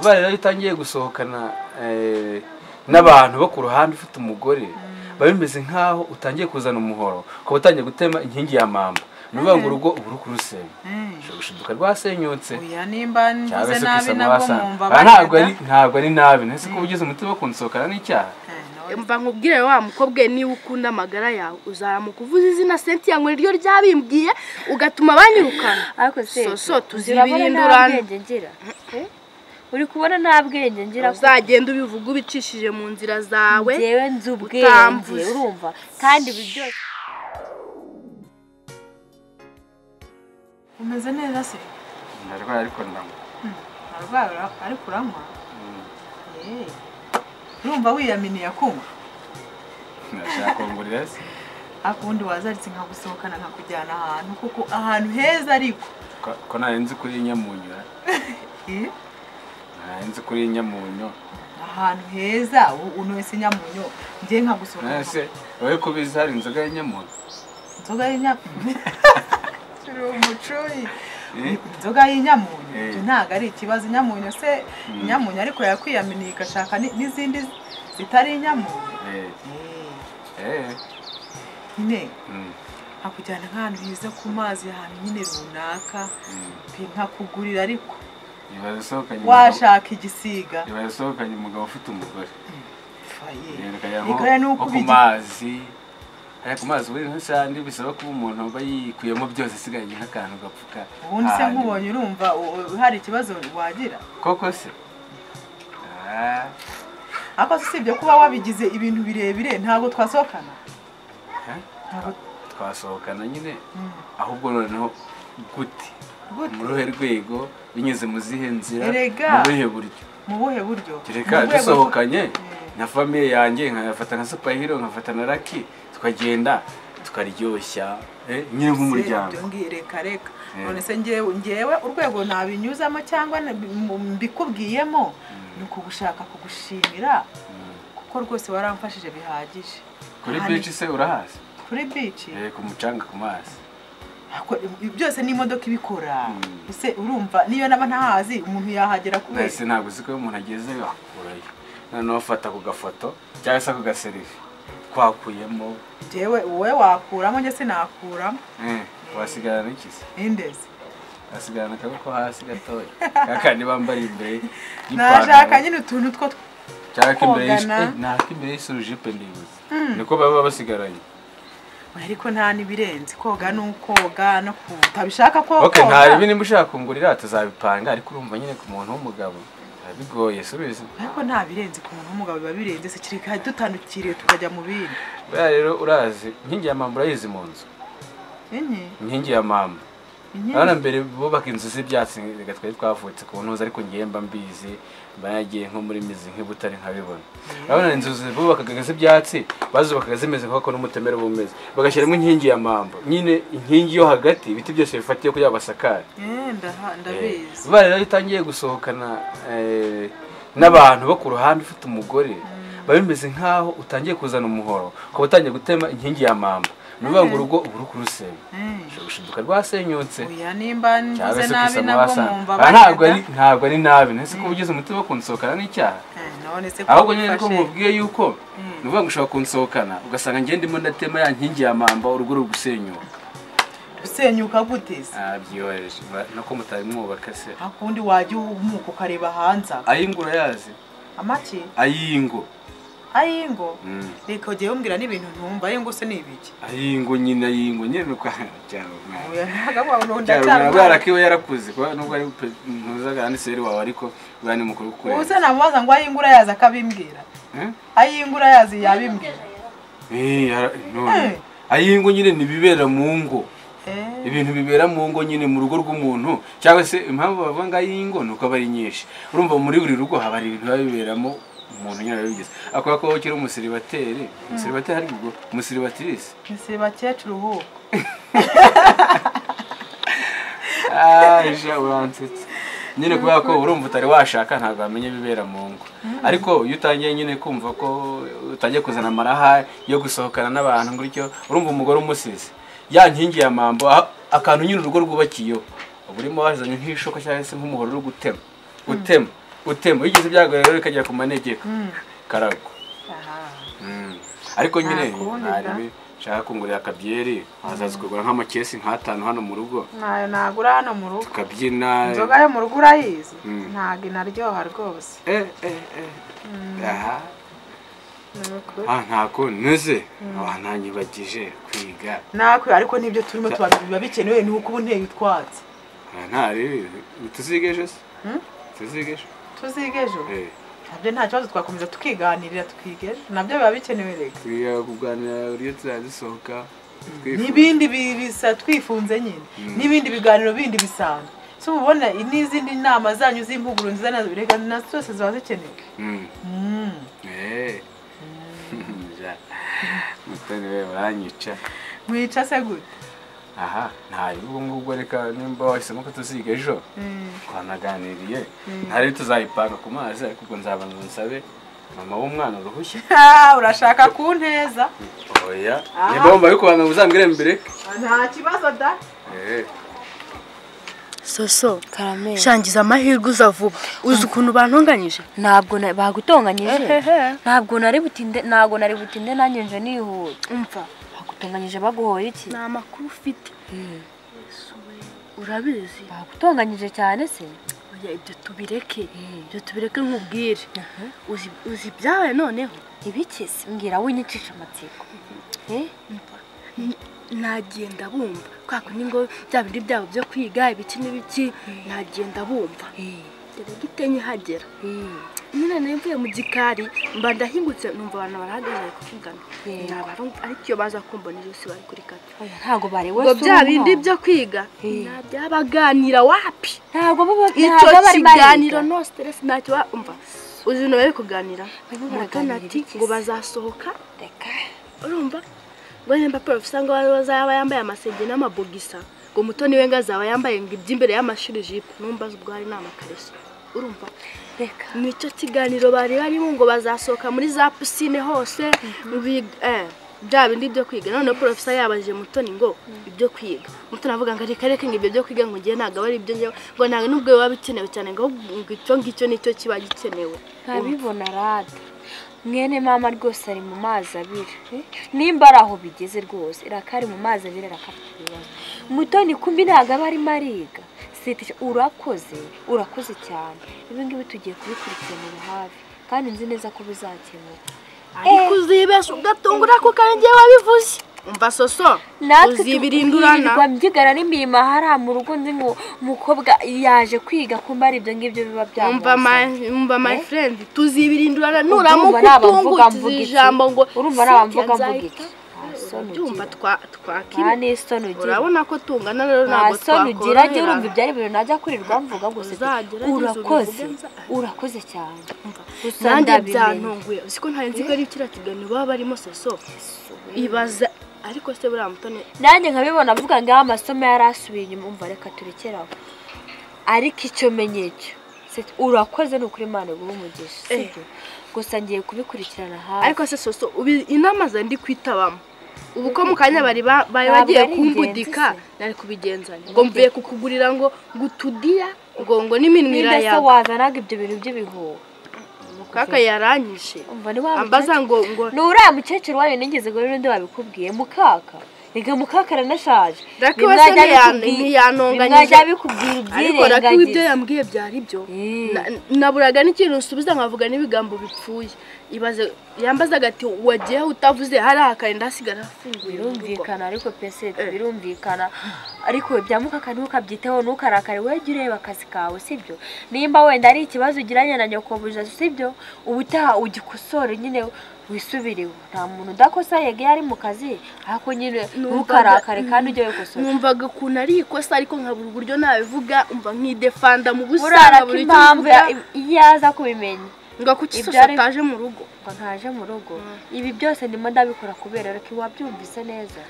ubaye rero utangiye gusohokana eh, n'abantu bo ku ruhande ufite umugore biba bimeze nk'aho utangiye kuzana umuhoro ukaba utangiye gutema inkingi ya mamba. Ni ukuvuga ngo urugo uba uri kurusenya Eh, ushobora gushiduka rwasenyutse. Cyangwa se nabwo wasanga ntabwo ari ntabwo ari nabi. Ntese ko ugize umutima wo kunsohokana n'icyaha. Eh, mva nkubwire wa mukobwa niba ukunda amagara yawe. Uzaramuka uvuze izina sentiya ngo niryo ryabimbwiye ugatuma banyirukana. Ariko se soso urabona nta tuzibirindurana Eh? Uri kubona nta bwenge ngira ko uzagenda ubivuga ubicishije mu nzira zawe njyewe nzi ubwenge urumva kandi ibi byose umeze neza se ndarwaye ariko ndanywa arwaye ura- ariko uranywa? Eh, urumva wiyaminiye kunywa ndashaka kongurira se. Ariko ubundi wazaritse nkagusohokana nkakujyana ahantu kuko ahantu heza ariko. Ko- ko nari nzi kuri nyamunyu eh? Eh, nzi kuri nyamunyu. Ahantu heza u- uno wese nyamunyo njye nkagusohokana nese wowe ko bizi hari inzoga ya nyamunyu? Inzoga y'inyamunyo turi umucuyi Eh? inzoga y'inyamunyo Eh. ibyo ntabwo ari ikibazo. Inyamunyo se inyamunyo ariko yakwiyaminiye igashaka ni- n'izindi zitari inyamunyo Eh, Eh, eh, nyine nkakujyana nk'ahantu heza ku mazi ahantu nyine runaka. Mm. pe nkakugurira ariko. Washaka igisiga. Ibaze usohokanye umugabo ufite umugore. Ku mazi. Ku mazi buri nk'isandi bisaba kuba umuntu aba yikuyemo byose asigaranye nk'akantu gapfuka ubundi se nkubonye urumva hari ikibazo wagira? Koko se? Ah, ariko usibye kuba wabigize ibintu birebire ntabwo twasohokana? Twasohokana nyine? Mm. ahubwo noneho gute? Gute? mu ruhe rwego binyuze mu zihe nzira? Mu buhe buryo? Mu buhe buryo rwego dusohokanye? rwo- na famiye yanjye nkafata nka supahiro nkafata na raki tukagenda tukaryoshya eh, nyine nk'umuryango. Reka reka. Eh. none se ngewe ngewe urwego nabinyuzamo cyangwa mbikubwiyemo? Ni ukugushaka kugushimira? Mm. kuko rwose waramfashije bihagije. Kuri bici se urahazi kuri bici Eh, ku mucanga ku mazi. Byose ni imodoka ibikora. Mm. ese urumva niyo naba ntahazi umuntu yahagera kubera mbese ntabwo uzi ko iyo umuntu agezeyo akurayo noneho fata ku gafoto cyangwa se ku gaserifi twakuyemo. Njyewe wowe wakuramo njye sinakuramo eh, wasigarana iki se indezi wasigarana akaboko hasi gatoya. Kakandi bambara imbere nashaka nyine utuntu two cyangwa k'imbere y'is- kogana. eh, n'ak'imbere y'isurujipe ndibuze. Niko baba basigaranye. Ariko nta n'ibirenze. Koga ni ukoga no kutabishaka ko koga. nta nimba ushaka kungurira tuzabipanga ariko urumva nyine ku muntu w'umugabo. Biba bigoye subizi ariko nta birenze ku muntu w'umugabo biba birenze. Se kireka dutandukiriye tukajya mu bindi. Buriya rero urazi inkingi ya mamba urayizi mu nzu. Inki inkingi ya inki urabona mbere bubaka inzu z'ibyatsi reka twari twavutse ku ntuzi ariko ngiye mba mbizi mba nagiye nko muri mizi nk'ibutare nkabibona. Urabona inzu bubakaga z'ibyatsi bazubakaga zimeze nk'uko n'umutemere uba umeze. Bagashyiramo inkingi ya mamba. Nyine inkingi yo hagati ibiti byose bifatiye kugira ngo basakare Eh, ndabizi. Ubaye rero iyo utangiye gusohokana eh, n'abantu bo ku ruhande ufite umugore biba bimeze nk'aho utangiye kuzana umuhoro ukaba utangiye gutema inkingi ya mamba. Ni ukuvuga ngo urugo uba uri kurusenya Eh, ushobora gushiduka rwasenyutse. Nimba cyangwa mvuze se nabi nabwo mwumva Ah, ntabwo ari nabi. Ntese ko ugize umutima kunsohokana n'icyaha. Eh, ahubwo nyine ko mubwiye yuko ni ukuvuga ngo ushobora kunsohokana ugasanga njye ndimo ndatema ya nkingi ya mamba urugo ruri gusenyuka. Gusenyuka gute se? Ah byoroheje nuko mutari mwubaka se. Akundi wajya umuka ukareba hanze. Aha. ayingo urayazi amaki? Ayingo. Ayingo. Mm. reka ugiye umbwira n'ibintu ntumva ayingo se ni ibiki ayingo nyine ayingo nyine nuko cyaro cyaro bwara kiwe yarakuze kuba nubwo ari pe- ntuzaga kandi seri wawe ariko bwa ni mukuru ubu kure se namubaza ngo ayingo urayazi akabimbwira ayingo urayazi yabimbwira eh Eh. ayingo nyine nibibera mu ngo. Eh, ibintu bibera mu ngo nyine mu rugo rw'umuntu cyangwa se impamvu bavuga ngo ay'ingo ni uko aba ari nyinshi. Urumva muri buri rugo haba hari ibintu biba biberamo umuntu nyine wabigize akora ko ukiri umusiribateri. Umusiribateri ari ubwo umusiribatirisi. Ni si bakecuru ubu aje uransetse nyine kubera ko urumva utari washaka ntabwo wamenya ibibera mu ngo. Ariko iyo utangiye nyine kumva ko utangiye kuzana amaraha yo gusohokana n'abantu gutyo urumva umugore umusize. Ya nkingi ya mambo akantu nyine urugo rwubakiyeho. Uba urimo wazanye nk'ishoka cyangwa se nk'umuhoro uri gutema. Utema utema. Iyo ugize ibyago rero bikagera ku manegeka Mm. karagwa Aha. Mm. ariko nyine Nta ntaribi nshaka kungurira akabyeri hazaza ukagura nk'amakesi nk'atanu hano mu rugo. Ntayo nagura hano mu rugo. Tukabyina. Inzoga yo mu rugo urayizi? Ntabwo inaryoha rwose. Eh eh eh. Aha. Ah nta kundi. Ntuze ntanyibagije kwiga. Natwe ariko n'ibyo turimo biba bikenewe ni uko uba unteye utwatsi. Ah, ntari tuzige ejo se? Hmm? tuzige ejo tuziga ejo? Eh, na byo nta kibazo twakomeza tukiganirira tukiga ejo. Nabyo biba bikenewe reka twiga kuganira uburyo tuzazisohoka twifuza. n'ibindi bi- bisa twifunze nyine. N'ibindi biganiro bindi bisanzwe. Si ubona n'izindi nama zanyu z'impuguro nziza na zo reka na zose ziba zikenewe. Mm. Mm. Eh. Mutoni we uranyica. Mwica se gute? Aha ntayo ubwo ngubwo reka nimba wahisemo ko tuziga ejo. Mm. twanaganiriye. Ntari tuzayipanga ku mazi ariko ubwo nzabanza nsabe mama w'umwana uruhushya Ha, urashaka kunteza? Oya nimba wumva yuko wanga uzambwire mbere nta kibazo da. Eh. soso karame shangiza amahirwe uza vuba. Uzi ukuntu bantunganyije ntabwo bagutonganyije? Ntabwo nari butinde ntabwo nari butinde nanjye nje nihuta. Umva. Bagutonganyije baguhoye iki? Ni amakuru ufite. Urabizi? Bagutonganyije cyane se? Oya ibyo tubireke. Ibyo tubireke nkubwire. Uzi uzi ibyabaye noneho? Ibikisi mbwira winyicisha amatsiko. Eh? nagenda bumva. Kwa kundi ngo bya bindi byabo byo kwiga ibiki n'ibiki nagenda bumva. Dore gite nkihagera nyine nari mvuye mu gikari mba ndahingutse numva abantu barahagaze bari kuvugana. Ni abarundi, ariko iyo baza kumbona ijosi bari kuri kata ntabwo bari ngo bya bindi byo kwiga Yeah. nabyabaganira wapi? Ntabwo icyo kiganiro no stress ntacyo umva. Uzi ibintu bari kuganira? Baraganira ati ngo bazasohoka? Reka. urumva? Ngo nimba porofesa ngo azaba yambaye amasenge n'amabogisa. Ngo mutoni we ngo azaba yambaye ngo iby'imbere y'amashuri jipo numva ubwo hari n'amakariso. Urumva? Reka. Nicyo kiganiro bari barimo ngo bazasohoka muri za pisine hose eh, bya bindi byo kwiga. Noneho porofesa yabajije mutoni ngo ibyo kwiga? Mutoni avuga ngo reka reka ngo ibyo byo kwiga ngo ngiye ntabwo aba ari ibyo njyewe. Ngo ntabwo nubwo biba bikenewe cyane ngo ngo icyo ngicyo ni cyo kiba gikenewe. Ntabibona rada mwene mama rwose ari mu mazi abiri eh? nimba ari aho bigeze rwose irakari mu mazi abiri arakafite ibibazo. Mutoni kumbi ntabwo aba arimo ariga. Sitisha urakoze urakoze cyane. Ibi ngibi tugiye kubikurikiranira hafi kandi nzi neza ko bizakemuka ariko uzibesha ugatungura kanya igihe wabivuze. Umva soso uzibirindurana. Mbyigana n'imirimo hariya mu rugo nzi ngo umukobwa yaje kwiga kumba ari ibyo ngibyo biba umva my byamuzanye umva my Eh? friend tuzibirindurana nuramuka iki? ijambo ngo urumva naba Cynthia mvuga iki? Byumva ugira twa nta twakira n'isoni ugira. Urabona ko tungana rero nta ntabwo ugira jya urumva twakorohera ibyo ari ibintu najya kurirwa mvuga gusa urakoze urakoze cyane. Nanjye byantunguye uzi ko ntari nzi ko ari kiriya kiganiro baba barimo soso? Ibaza ariko se buriya mutoni nanjye nkabibona avuga ngo aho amasomo yari asubiye inyuma. Umva reka turekeraho. Ariko icyo menye cyo se- urakoze ni ukuri imana iguha umugisha. Sibyo gusa ngiye kubikurikirana hafi. Ariko se soso inama za ndi kwitabamo. Ubu ko mu kanya bari bagiye kumbudika. nari kubigenzanya. Ngo mvuye kukugurira ngo ngo utudiya ngo ngo n'iminwa ninde se wazanaga ibyo bintu by'ibihuha? Kaka yaranyishe. Ambaza ngo ngo ni uriya mukecuru wanyu nigeze ngo n'undi wabikubwiye? Mukaka reka mukaka aranashaje Reka Bimwe we se ajya ntiyan- abikubwira- ntiyanonganyije. bimwe ajya abikubwira ariko reka ibyo ibyirengagiza. yambwiye byari byo Eh. Na- naburaga n'ikintu nsubiza nkavuga n'ibigambo bipfuye. Ibaze yambazaga ati wagiye utavuze? Hari akarinda hasigara rugo." birumvikana ariko pese birumvikana. Ariko ibya mukaka ntukabyiteho ntukarakare. We jya ureba akazi kawe sibyo nimba wenda ari ikibazo ugiranye na nyokobuja sibyo ubutaha ugikosore nyine. Wisubireho nta muntu udakosa yega iyo ari mu kazi ariko nyine ntukarakare kandi ujye wikosora numvaga ukuntu ari ikosa ariko nkabura uburyo nabivuga umva nkidefanda mu busa urara ko nkabura icyo ya- iyo aza kubimenya. Ngo kuki ibyo sose ari- ataje mu rugo. Ngo ntaje mu rugo. Ibi byose ndimo ndabikora kubera reka wabyumvise neza.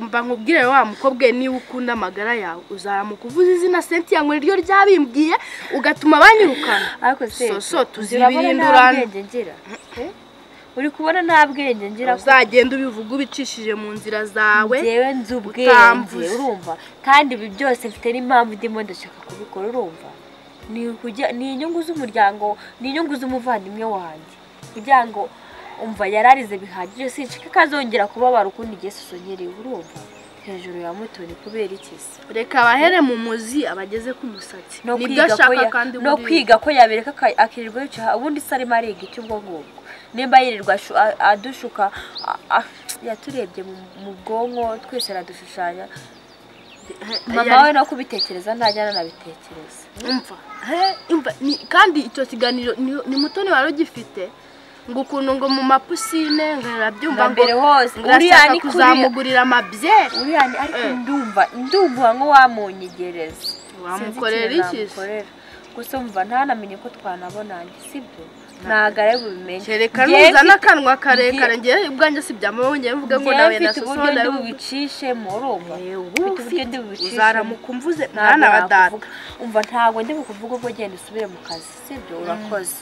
Mba nkubwire wa mukobwa niba ukunda amagara yawe uzaramuka uvuze izina Cynthia ngo niryo ryabimbwiye ugatuma banyirukana. Ariko se Soso, urabona tuzibirindurana. Uri kubona nta bwenge ngira ko uzagenda ubivuga ubicishije mu nzira zawe njyewe nzi ubwenge urumva. Kandi ibi byose mfite n'impamvu ndimo ndashaka kubikora urumva. Ni inyungu z'umuryango ni inyungu z'umuvandimwe wanjye. Kugira ngo umva yararize bihagije sinshaka ko azongera kubabara ukundi igihe sosonyereye urumva. Hejuru ya mutoni kubera iki se? Reka abahere mu muzi abageze ku musatsi. No kwiga ko ashaka ya- kandi no buriya. kwiga ko yabireka aka- akirirwa yicaye ubundi se arimo ariga iki ubwo ngubwo nimba yirirwa adushuka yaturebye mu- bwonko twese aradushushanya. Mama we no kubitekereza ntajya anabitekereza. Kandi icyo kiganiro ni- ni mutoni wari ugifite ngo ukuntu ngo mu mapusine ngo arabyumva ngo kuriya kuzamugurira amabyeri. Uriya ni ariko Eh. ndumva ndumva nk'uwamunyegereza Wamukorera Sinzi iki? gusa umva ntanamenye ko twanabonanye sibyo ntabwo ari bubimenye. Kereka nuzana akanwa karekare ngewe ubwanjye si byamubonye ngewe mvuge ngo nawe na soso nawe bubicishemo urumva Eh, ubu ufite uzaramuka umvuze ntabwo mwana wa data. nakuvuga. Umva ntabwo ndi bukuvuga ubwo genda usubire mu kazi. Sibyo urakoze.